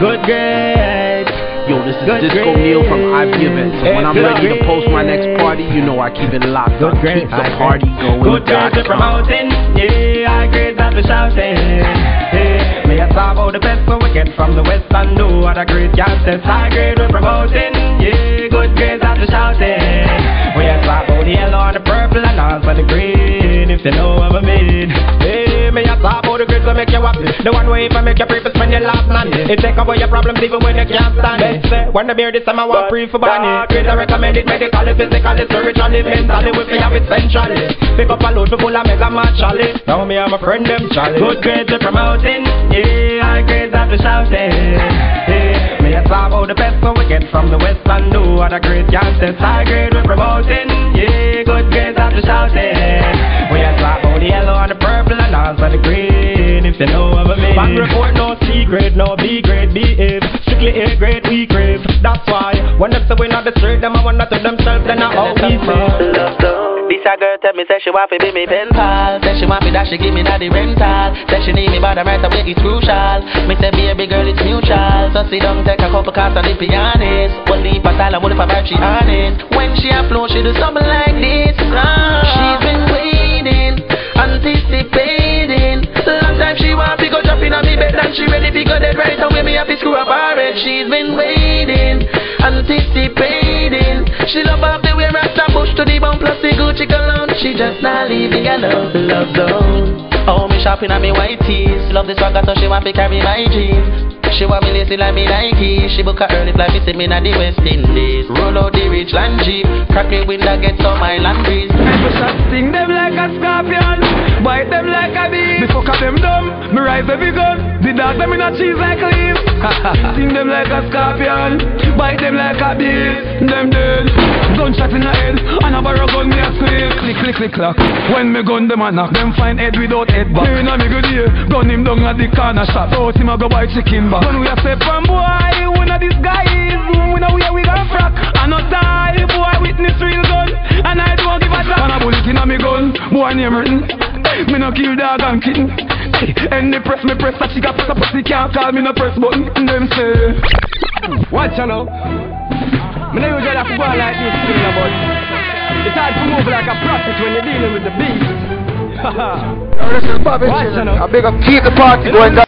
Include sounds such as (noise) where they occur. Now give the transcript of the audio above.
good grades. Yo, this is Good Disco grades. Neil from I've Given. So when I'm ready to post my next party, you know I keep it locked Good on grades. Keep the Party Going. Good grades are promoting. Yeah, high grades after shouting. Yeah, me a about the best we get from the west and do what a great gangsters. High grade we're promoting. Yeah, good grades after shouting. We a about the yellow and the purple and all for the green. If you know what I mean. Hey, a the grades that make you happy. The one way if I make you pray for spend your last man. It take away your problems even when you can't stand it. When the beer this time I want free for Bonnie. Grades I recommend it medically, physically, spiritually, mentally. We feel have it centrally. Pick up a load for full of mega match Charlie. Now me and my friend them Charlie. Good grades are promoting. Yeah, high grades after shouting. Yeah, me a talk about the best so we get from the west and do what a great gangsters. High grade we're promoting. Yeah, good grades after shouting. We a talk about the yellow and the purple and also the green. If you know what I mean. Bang report no C grade, no B grade, B behave. Strictly A grade, we crave. That's why when them say we not the street, them I wanna to themselves, then I all we say. This a girl tell me say she want to be me pen pal Say she want me that she give me that the rental Say she need me but the right away it's crucial Me say baby girl it's mutual So sit down take a couple cards and the pianist One leap a style and one leap a vibe she honest When she a flow she do something like this up She's been waiting, anticipating. She love up the way Rasta push to the bone plus the Gucci cologne. She just not leaving alone, love zone. Oh, me shopping on me white tees Love this swagger so she want to carry my jeans. She want me lazy like me Nike. She book a early flight, me me na the West Indies. Roll out the rich land jeep. Crack me window, get some island breeze. Sting them like a scorpion, bite them like a bee. Me fuck up them dumb, me rise every gun. The dog them in a cheese like leaf. (laughs) Sting them like a scorpion, bite them like a bee. Them dead, gunshot in the head, and a barrel gun me a squeak. Click click click clock. When me gun them a knock, them find head without head back. Me inna me good ear, gun him down at the corner shop. Out him a go buy chicken back. Gun we a say from boy, of these guys, we know where we gon' frack. I no die, boy witness real gun, and I don't give a damn. And a bullet inna me gun, boy name written. Me no kill dog and kitten. And the press me press that she got press a pussy can't call me no press button. Them say, watch you know. Me no usually have to go on like this, you know, but it's hard to move like a prophet when you're dealing with the beast. This is Bobby Watch Children. you know. A big up keep the party going down.